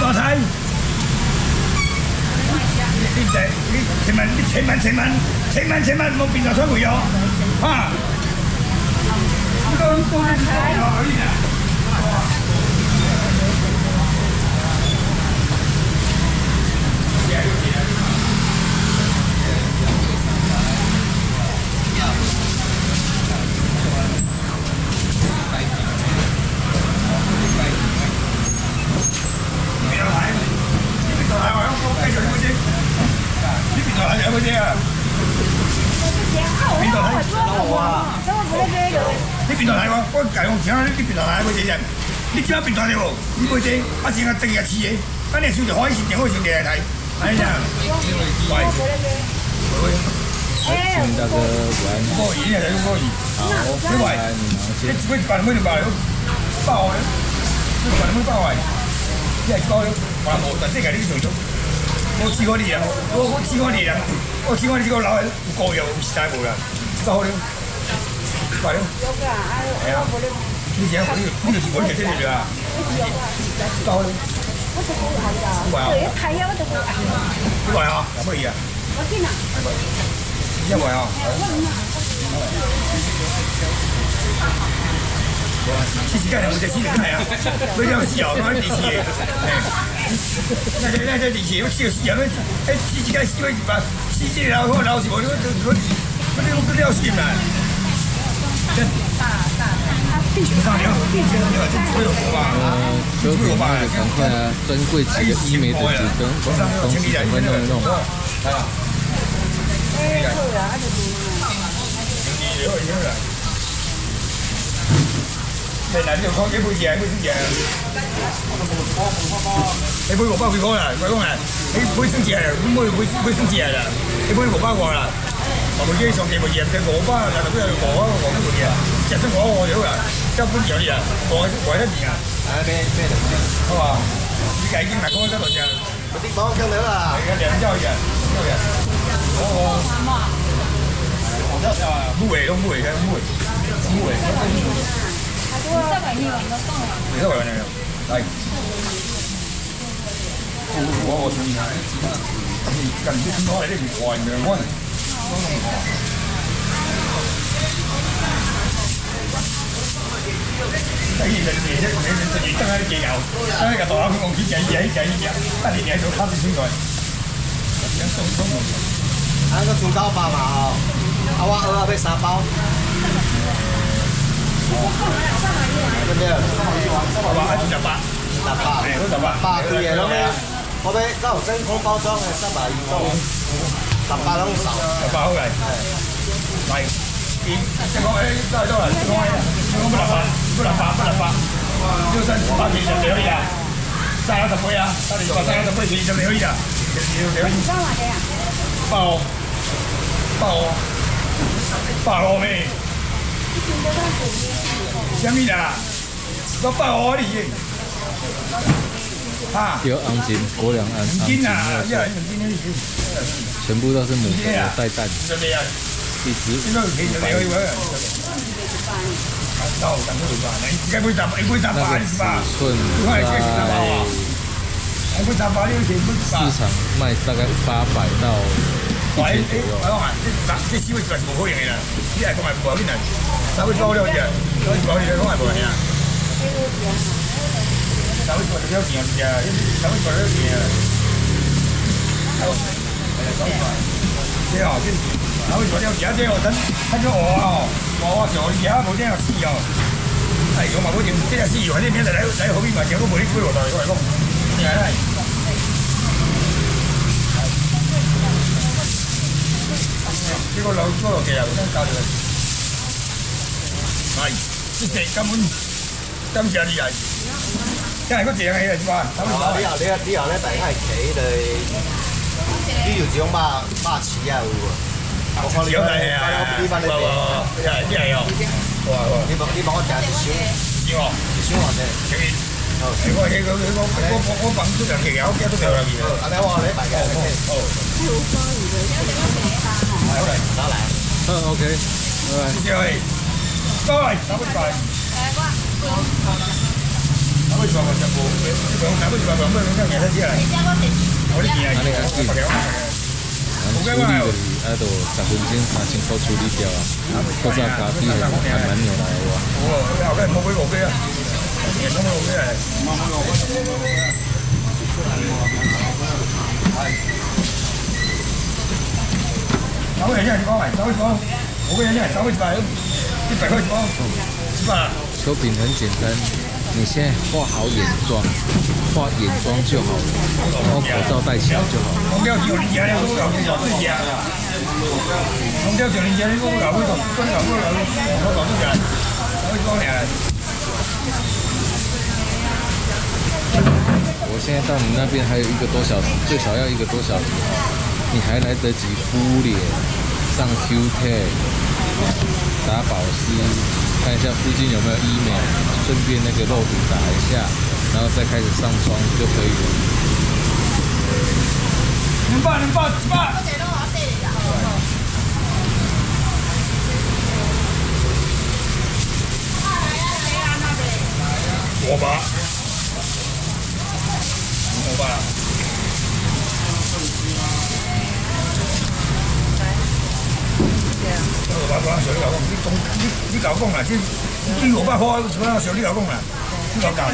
大菜。你你你千万你千万千万千万千万莫变大菜会哦，哈。你平台来我，我解放请你，你平台来买这件，你只要平台的无？你买这，啊先啊等下试的，咱你收着好，一时电话先来台，哎呀，喂，喂，请大哥晚安。可以，现在可以。好，你喂，你几几百，每两百，包的，你百每包的，你系包的，还无，但这个你做做，我试过你啊，我我试过你啊，我试过你这个老的有膏药，实在无啦，包的。快点！哎呀，你先回去，你回去这里了啊！到了。我这个还要。对，太阳都不爱。你来啊？可以啊。我进啊。你来啊？七七盖两个在七零盖啊，不要小，那地气。那这那这地气，我七个四样，哎，七七盖四位几把，七七然后然后是我这个这个，我这个不了心了。大大的，请上两，请上两，这贵了吧？呃，求给那个赶快啊，珍贵几个医美的纸灯，东西赶快弄一弄。哎，好啊，啊就做嘛。你好，你好。你来就讲几杯，五包几多啦？几多啊？你杯升值啊？你杯杯杯升值啊？你杯五包过啦？我们这上节目盐嘅鹅巴，但係都有鵝啊，鵝都冇嘢啊，隻身鵝我有啊，一般有啲啊，鵝鵝一年啊。係咩咩嚟嘅？好啊，依家已經係講得嚟嘅。嗰啲講緊了啦。係啊，兩週嘅，週嘅。哦哦。黃州啊，烏嚟咯，烏嚟嘅，烏嚟，烏嚟。你得為呢個唔得當啊？你得為呢個？係。我我同意啊，近啲先攞嚟啲外面嘅。第二陣時啫，你你直接登喺啲油，登喺個大口公司仔仔仔仔，得你喺度卡住先佢。還有個豬刀包嘛哦，啊我蚵仔要三包。對唔對？我話一十八，十八，十八，八佢嘢咯。我俾嗰頭真空包裝嘅三百二刀。十八兩手，十八好嘅，係，即係講誒，都係都係，講誒，講不立法，不立法，不立法，就算十八件就可以啊，三十倍啊，三十八三十倍件就可以啊，就可以。包，包，包咩？什麼啦？我包你。有昂金，国粮昂金啊，全部都是母的带蛋，第十。四寸。市场卖大概八百到一千左右。这这四位是无可能的啦，你系讲系无可能，三位高了只，三位高了讲系无可能。稍微做点表情一下，稍微做点表情。好，哎呀，走吧。这啊，这稍微做点表情哦，等看这鹅哦，鹅小鱼啊，无这样死哦。哎，我嘛无定，这个死反正明仔来来后面嘛，结果无你归我台过来讲，你来。这个老做落去啊，先交流。係，即係根本今次你係。即係嗰隻嘢係嘛？呢後呢後呢後咧，大家係企對呢條子巴巴似啊會喎。我講你係啊，呢班你哋，呢係呢係哦。哇哇！呢幫呢幫我訂少少哦，少或者少啲。好，你講你講你講我我我揾出兩條有，幾多條入面啊？阿你話你大嘅。好。好多魚嘅，一定要寫單啊。好嚟，打嚟。嗯，OK。拜拜。謝謝你。拜拜。拜拜。誒，哇。Ôi trời ơi, 讲拿不一百万，不能讲廿三只来。我哩见处理的哩，啊，都十分钟三千块处理掉啊。搁再加啲还蛮牛来哇。哦，后边冇几个机啊，电动冇机啊。稍微一下一包买，稍微一包，我个人家稍微一包，一百块一包，是吧？手柄很简单，你现在画好眼妆，画眼妆就好了，然后口罩戴起来就好了。空调九零加的，我搞不了自己啊。空调九零加的，我搞不了，真搞不了，我搞不了，稍微一包两。我现在到你那边还有一个多小时，最少要一个多小时。你还来得及敷脸、上 Q-T、打保湿，看一下附近有没有医美，顺便那个肉毒打一下，然后再开始上妆就可以了。能办能办，办。我吧，我吧。我讲小你老公，你总你你老公啦，这你五百块，我怎么小你老公啊？你老讲啊？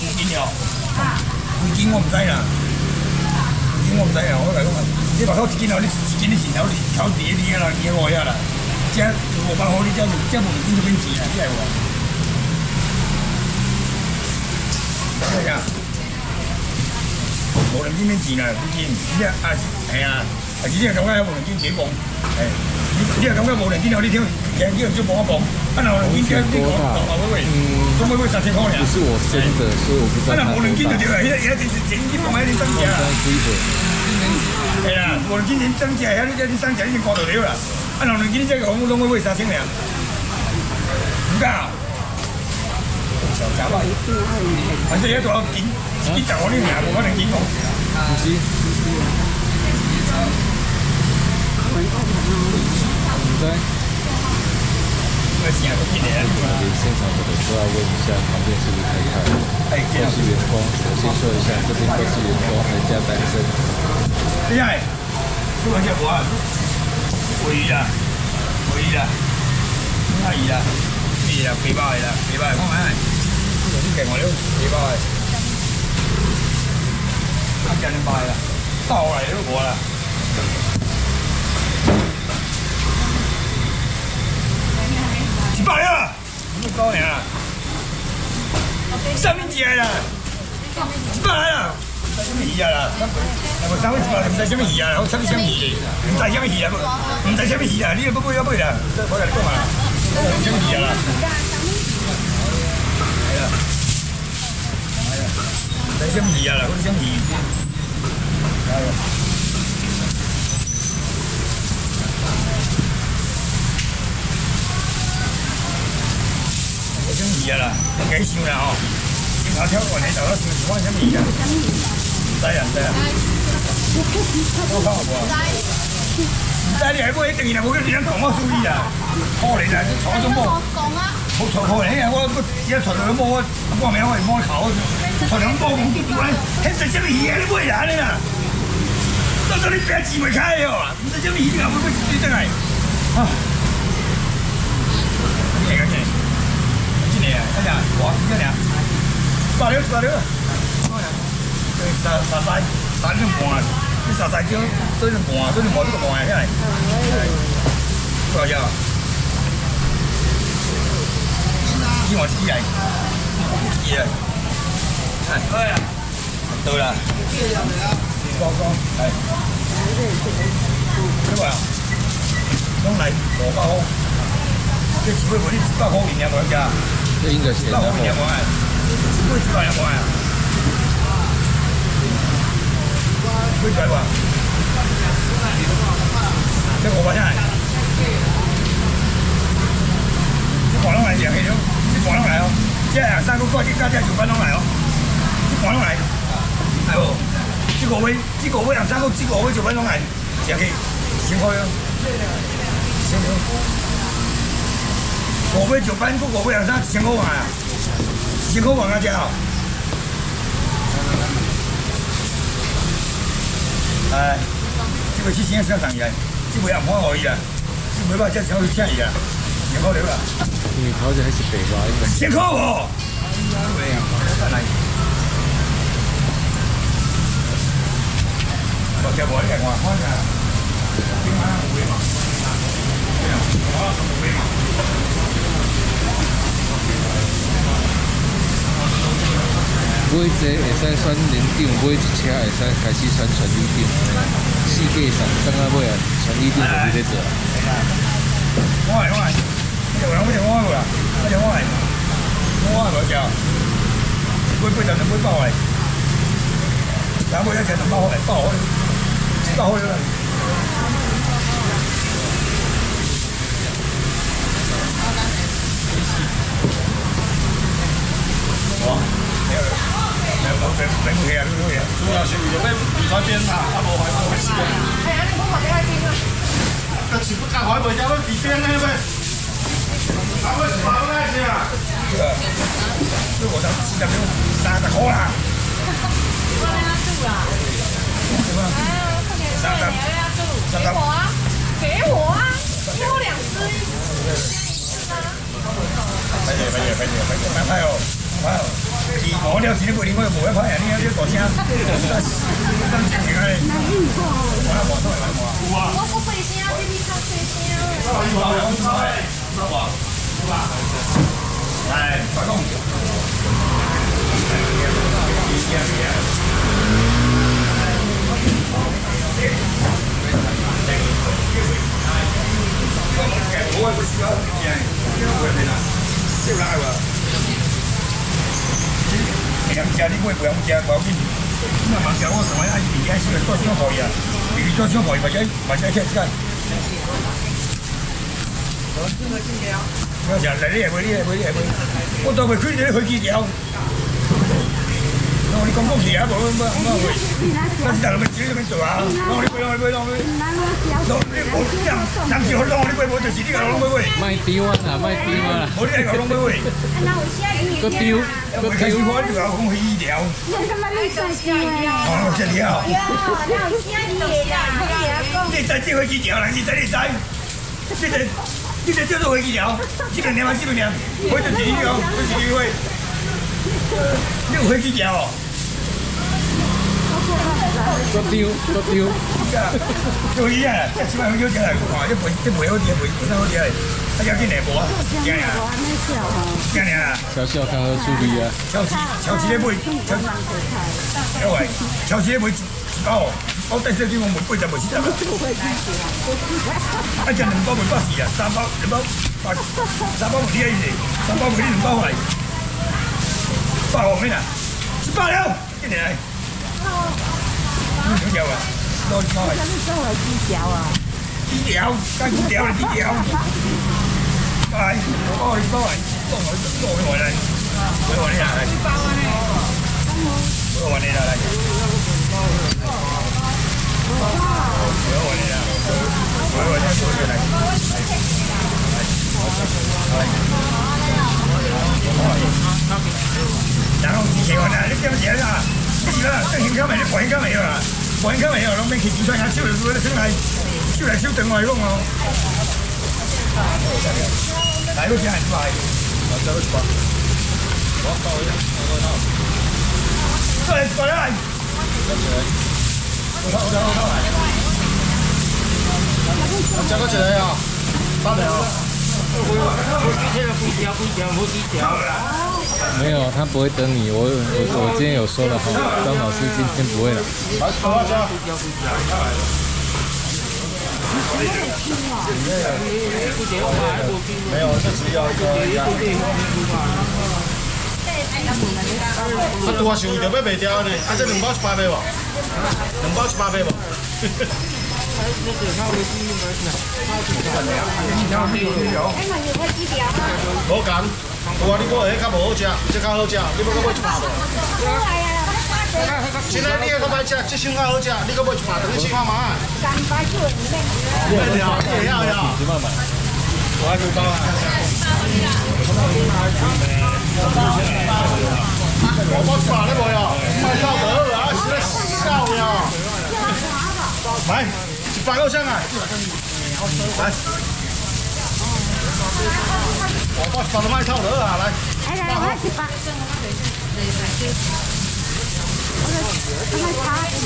几斤了？几斤我唔知啦，几斤我唔知啊。我讲啊，你把口一斤了，你一斤你是条条碟碟啦，碟我呀啦。这五百块你这这五斤就变钱啦，你系话？咩呀？无两斤变钱啦，几斤？你啊系啊。啊！你啊感觉有无能金解绑？哎，你你啊感觉无能金了，你听，听叫人就帮我绑。啊，那无能金听你讲，话喂喂，总会会三千块尔。不是我生的，所以我不知道。啊，那无能金就对了，现在现在是钱你绑喺你身上。系啦，无能金钱增加，遐你这你身上已经挂到了啦。啊，无能金这个红拢会会三千尔。唔够。小家吧。反正遐多金，一十块你命无可能金讲。唔是。对。现场的人都要问一下旁边是不是太太，都是员工。我先说一下，这边都是员工，人家单身。厉害，什么？尾鱼啊，尾鱼啊，哪鱼啊？鱼啊，皮包的啦，皮包的，看下。这个是给我了，皮包的。看见你买了，到来都过了。百啊！那么高呀？上面几来了？一百啊！什么鱼啊啦？那么三位一百，唔知什么鱼啊？我猜什么鱼？唔知什么鱼啊？唔知什么鱼啊？你又不买要买啦？我来讲啊！什么鱼啊？哎呀！哎呀！唔知什么鱼啊？我什么鱼？哎呀！什么鱼啊啦？几想啦吼？今头挑过你就到想喜欢什么鱼啊？唔知啊，唔知啊。我靠，唔知。唔知你系买一定然，我跟你讲讲我注意啊。可怜啊，坐咗摸。讲啊。好坐可怜啊！我我只坐咗摸，我名我系摸头，坐两摸咁结果咧，睇食什么鱼啊？你买哪里啦？到时候你别自未开哦，唔知什么鱼啊？我唔会真系？啊！你嚟嘅。哎呀，我今年八六八六，对，三三三三点半，你三三九对点半，对点半这个半下来，多少钱？几万几来？几来？哎，对了，高高来，几块啊？拢来五百块，这几位我你一百块银两冇加。这应该是两块，两块，不会几百两块啊？会几百块？这五百块，这广东来两个了，这广东来哦，这三个过去加加九分钟来哦，这广东来，系不？这个位，这个位两三个，这个位九分钟来，两个，先开哦，先开。我辈就搬出，我辈要上新河玩啊，新河玩啊，姐哦！哎，这回去先上上夜，这回也不好可了，这回把这条都借去啦，用了吧？你，头子还是别个。一河哦。哎呀，喂呀，哪来？我这会电话好些，吗？买一个会使选零顶，买一车会使开始选全零顶。世界上等下尾啊，全零顶就是咧做。我係我係，有人我就我係啦，我就我係，我係冇叫，杯杯就就杯包嚟，但係杯一隻就包開，包，包開啦。哇！俾俾冇氣啊！冇氣啊！主要是为了要离开边嘛，啊无海不回事啊。係啊，你唔好話俾佢聽啊！但是不敢海袂，要要离边呢呗。啊，我是跑那些啊。这个，这我当时在没有。三十块啦。我俾他住啦。哎呀，快點快點，要要住，給我啊，給我啊，多兩隻，加一隻啊。快點，快點，快點，快點，快拍哦，快哦！二我了錢都冇，我又冇一拍人，你有啲大聲，三千幾啊！我有冇收嚟冇啊？我不水聲，比你較水聲。係，快講。我不需要，我也没拿，就拿个。你唔食，你買唔食，冇緊。咁啊，唔食我同我阿姨而家先嚟做小可以啊，你做小可以或者或者聽間。我成日嚟呢嘢會呢嘢會呢嘢會，我當佢區你飞机了。我哋講公事啊，冇乜乜乜會，但是但係咪自己咁樣做啊？攞你杯，攞你杯，攞你杯，攞你杯，人時去攞你杯，我就是呢個攞你杯。賣丟啊，賣丟啊！我呢個攞你杯。個丟，個開始丟。我呢個講去醫療，哦，這裡啊，你再這回幾條啦？你再你再，這個你這就是回幾條？基本年嘛，基本年，回得幾條？回幾回？六回幾條？個丟，個丟。就一樣，這起碼有錢來看，這賠這賠好啲，賠賠得好啲，他要進來無啊？驚呀！驚呀！小小看好處理啊！超市超市咧買，超因為超市咧買一包，包第四點我買八十無四十啊！一隻兩包買八十啊，三包兩包八，三包無啲嘢，三包無啲兩包係，八號咩啊？十八了，進來。幾條啊？多包係。幾條？加幾條嚟？幾條？係，包你包係，包我包我來嚟，我來嚟嚟。我來嚟嚟。我來嚟啦，我來嚟做嘢嚟。然後以前我呢，你點寫啊？你而家正險交未？你保險交未啊？保險交未啊？攞咩企住上下燒嚟燒嚟升嚟，燒嚟燒定我係窿啊！大佬只係快，我走咗啩，我到咗，我到。過嚟過嚟，我走我走我走嚟。我加個一個啊，八條。沒有，他不会等你。我我我今天有说了好，张老师今天不會來。來，多少錢？沒有，這只要一個。啊，拄啊是為着要卖掉呢，啊，这两包一百八無？兩包一百八無？無共，有啊，你買迄較無好食，這較好食，你要搁買一百無？現在你個買食，這箱較好食，你搁買一百，等於試看嘛。對了，你要要。我還有包啊。我包一百你無喲？賣到得啊，是咧笑呀。来，百个上来，来。我把把它卖套了啊，来。来来，我一百。我来查一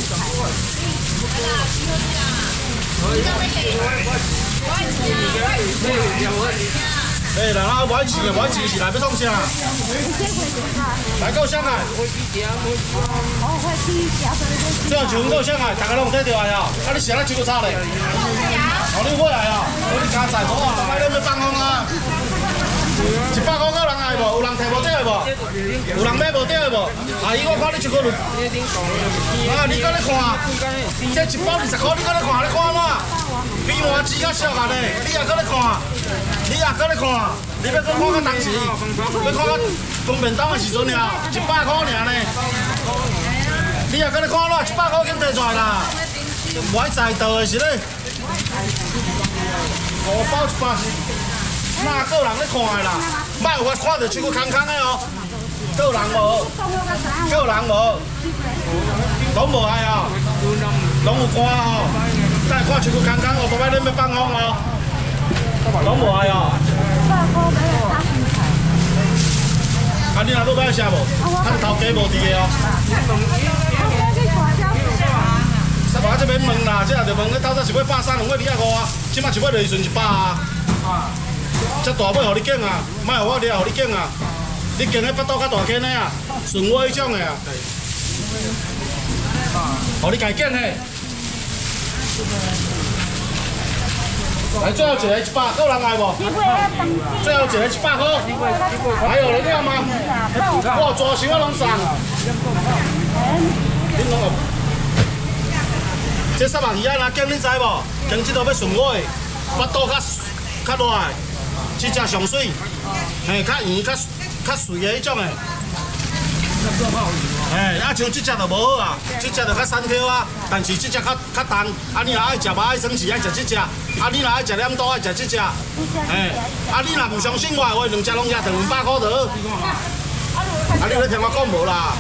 下。哎，然后买钱的买钱是来要创啥？来够香啊！这样全够香啊！大家拢睇到啊！啊，你写了几个叉嘞？哦，你过来啊！我你加载好啊！买两个放空啊！一百块够人爱无？有人摕无底无？有人买无底无？阿姨，我看你一个人，啊，你搁咧看？这一包二十块，你搁咧看？你看哪？比我钱较俗啊咧！你也搁咧看？你也搁咧看？你要搁看到当时？要看到方便当的时阵呀？一百块尔呢？你也搁咧看哪？一百块已经提出来啦！我爱在道的是咧，五包一百。哪个人咧看的啦？卖有我看到手骨空空的哦，个人无，个人无，拢无爱哦，拢有看哦，再看手骨空空哦，不买恁要放空哦，拢无爱哦。啊，你若都买啥无？啊，头家无伫个哦。三百这边问啦，这也就问你头早是要百三，两块二啊五啊，即马是要利润一百啊。这大尾互你拣啊，卖互我掠互你拣啊！你拣迄腹肚较大间的啊，顺我迄种的啊。互你家拣的。来，最后一个一百，够人来无？最后一个一百块。还有人要吗？我抓什么拢送。你拢这三万鱼啊，哪拣你知无？拣这道要顺我的，腹肚较较大。这只上水，嘿，较圆、较较水的迄种的。嘿，啊，像这只就无好啊，这只就较瘦条啊，但是这只较较重。啊，你若爱食肉爱生气爱食这只，啊，你若爱食两多爱食这只。嘿，啊，你若唔相信我，我两只拢也得两百块得。啊，你咧听我讲无啦？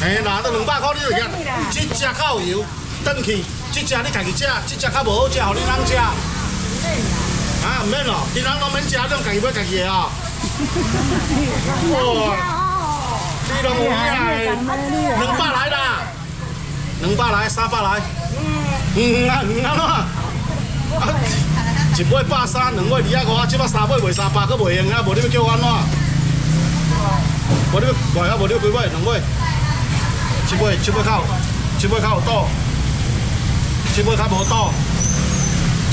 嘿，拿得两百块你就吃，这只较有油，转去，这只你家己食，这只较无好食，互你人食。啊，唔免咯，其他我免食，拢家己买家己的啊。哇，你拢有影两百来啦，两百来，三百来，嗯啊嗯啊喏，一杯百三，两杯二啊五，即摆三杯卖三百，佫袂用啊，无你要叫我安怎？无你要卖啊，无你要几杯？两杯，一杯一杯较，一杯较有倒，一杯较无倒。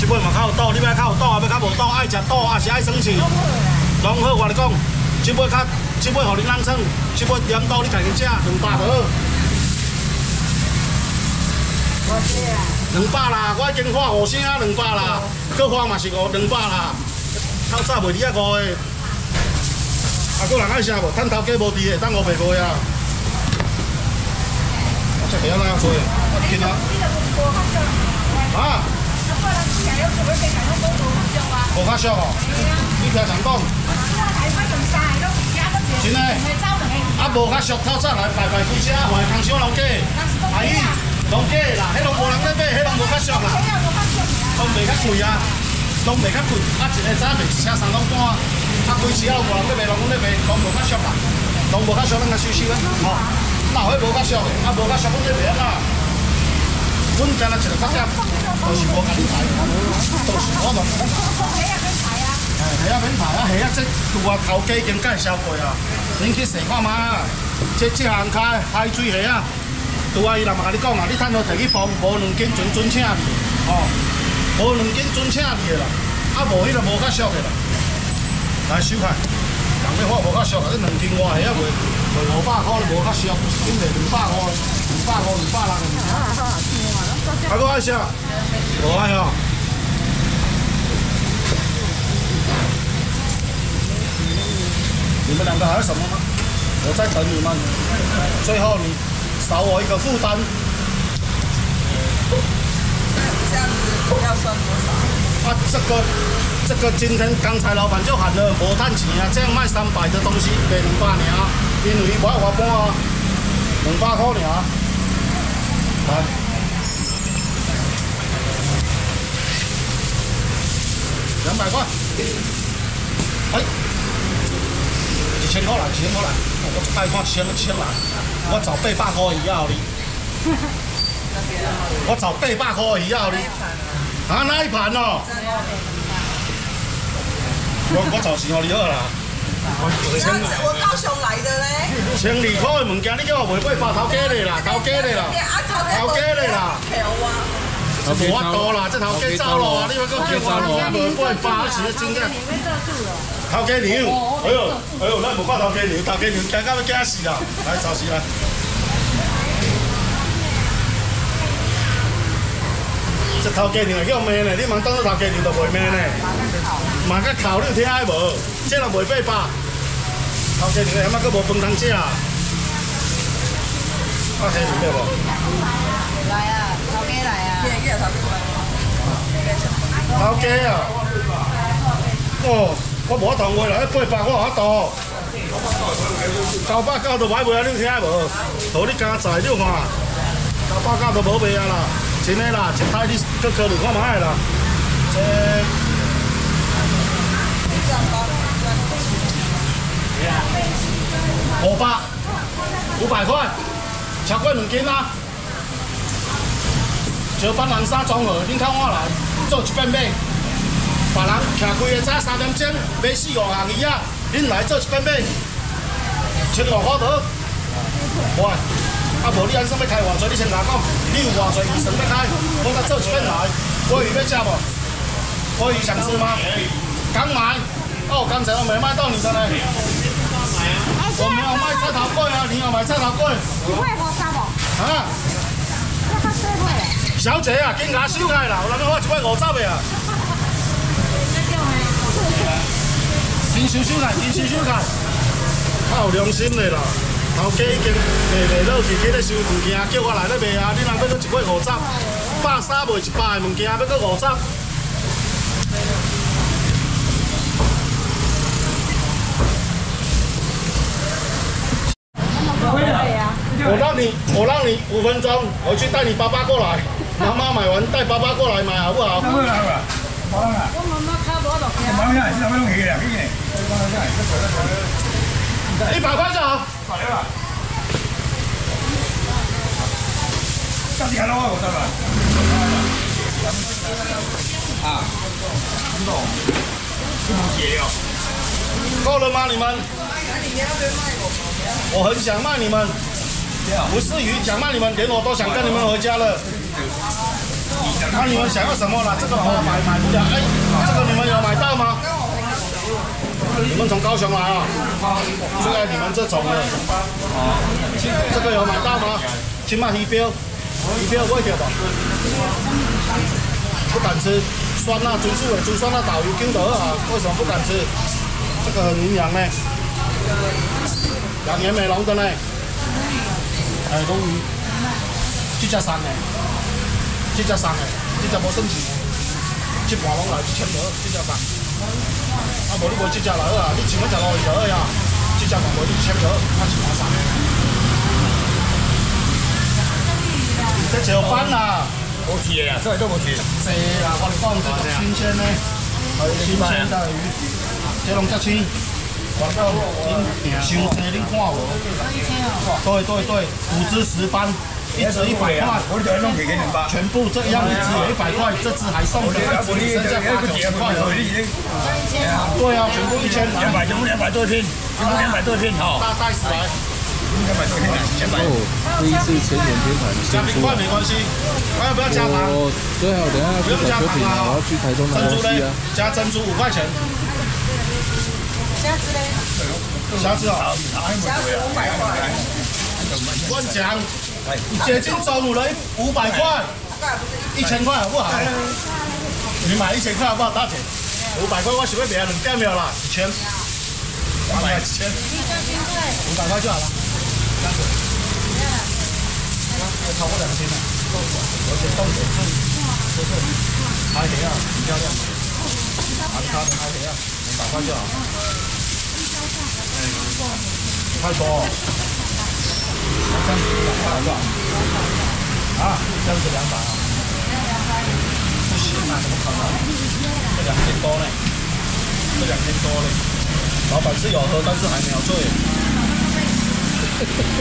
这杯嘛较有倒，你要较有倒，还要较无倒，爱食倒还是爱生气？拢好，我来讲，这杯较，这杯互你人称，这杯点倒你家己食，两百好。两百啦，我已经花五声两百啦，搁花嘛是五两百啦，透早卖二啊五的。啊，个人爱食无？趁头家无伫的，等五百块啊。我这下哪样做？我听啊。啊？无较俗哦，你听常讲。真诶，啊无较俗，透早来排排几车，换康小龙家，阿姨，龙家啦，迄拢无人咧买，迄拢无较俗啦。拢卖较贵啊，拢卖较贵，啊一个早卖一车三拢单，啊规车拢无人咧卖，拢咧卖，拢无较俗啦，拢无较俗，咱甲收收啊，吼。那迄无较俗诶，啊无较俗，阮咧卖啊。阮今日一个发店。都是我跟你排，都是我弄。虾也免排啊？哎，虾也免排啊！虾啊，这拄啊头家已经介绍过啊，恁去试看嘛。这这行开海水虾啊，拄啊伊若嘛甲你讲啊，你趁好摕去放，无两斤准准请你，哦，无两斤准请你啦，啊无迄个无较俗的啦。来收开，人咧话无较俗啊，这两斤外虾啊卖卖五百块，无较俗，恁卖两百块，两百五、两百六的。还够爱吃？我爱哦。你们两个还有什么吗？我在等你们。最后你少我一个负担。这样子要算多少？啊，这个这个今天刚才老板就喊了，没赚钱啊！这样卖三百的东西卖两百年，因为不要花半啊，两百块年。来。两百块。哎，一千块来，一千块来，我一摆看千千来，我找八百块鱼仔互你。我找八百块鱼仔互你。啊，那一盘哦？我我找钱互你好啦。这样子，我高雄来的嘞。千二块的物件，你叫我卖八百，头家的啦，头家的啦，头家的啦。无法度啦，这头家走路啊！你要搁叫我卖八百，是真正。头家牛，哎呦哎呦，咱无看头家牛，头家牛惊到要惊死啦！来找时来。这头家牛会叫骂呢，你茫当做头家牛就袂骂呢。嘛甲哭，你有听爱无？这若卖八百，头家牛还嘛搁无饭通食。啊，黑牛要无？来啊，头家来啊！哦，我无法度卖啦，八百我有法度。九百九都买袂啊，你听无？互你加载，你有看？九百九都无卖啊啦，真诶啦，一台你搁考虑看卖啦。这五百，五百块，超过两斤啊！石斑蓝沙综合，恁看我来做一遍买。别人徛开个早三点钟买四五项鱼啊，恁来做一遍买，千五块多。喂，啊无你安怎要开偌济？你先甲我讲，你有偌济预算要开，我甲做一遍来。鲑鱼要吃无？鲑鱼想吃吗？刚买。哦，刚才我没卖到你的呢。我没有卖菜头粿啊，你有买菜头粿？一块五三无？啊？小姐啊，紧甲收开啦，有人讲我一块五十的啊。真收收开，真收收开，较有良心的啦。头家已经卖卖落去，去咧收物件，叫我来咧卖啊！你若要搁一块五十，百三卖一百的物件，要搁五十。我让你，我让你五分钟，我去带你爸爸过来。妈妈买完带爸爸过来买，好不好？好啦好啦，好啦。我妈妈卡无落去。妈妈，你怎么弄起啦？你呢？一百块就好。好了。到底还多少？我知道。啊，很多，这么解了。够了吗？你们？我很想卖你们，不是鱼，想卖你们，连我都想跟你们回家了。看你们想要什么了？这个我买买不了。哎，这个你们有买到吗？你们从高雄来啊？就爱你们这种的。啊这个有买到吗？去卖鱼标，鱼标会掉的。不敢吃，酸辣猪素的猪酸辣导游 Q 得啊？为什么不敢吃？这个很营养呢。两年美容的呢，哎，龙鱼，这只三的，这只三的，这只无生钱，这盘拢来一千多，这只三。啊，无你买这只来好啊，你想要食鲈鱼就好呀，这只嘛卖你一千多，啊一盘三。这石斑啦，无铁啊，这里都无铁。是啊，我讲这个新鲜的，新鲜的鱼，这拢只青。广告真伤济，你看无？对对对，五只十班，一只一百块。我就弄给给你吧。全部这样一只一百块，这只还送给一只剩下八九十块而已。对啊，全部一千。两百，全部两百多片，全部两百多片哈。大袋子来。两百多片，两百。哦，这一次成员天团加冰块没关系，还要不要加糖？哦，最好等下要去找酒品，我要去台中拿东西啊。加珍珠五块钱。虾子嘞？虾子哦，虾子五百块。乱讲，接近中午了，五百块，一千块好不好？你买一千块好不好，大姐？五百块我想要卖两点没有啦，一千，五百一千，五百块就好了。要超过两千了，而且重点是，就是海底啊，很漂亮，韩咖的海底啊，五百块就好。太多，这样子两百多啊？这样子两百啊？不行啊。怎么可能？这两千多呢，这两千多呢。老板是有喝，但是还没有醉。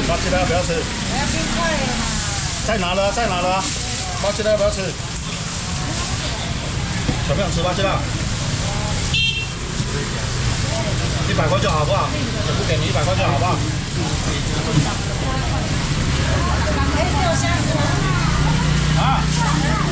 花鸡蛋要不要吃？我要冰块了。再拿了，再拿了。花鸡蛋要不要吃？有没有吃花鸡蛋？一百块就好，好不好？全部给你一百块就好，好不好？哎，有虾。啊。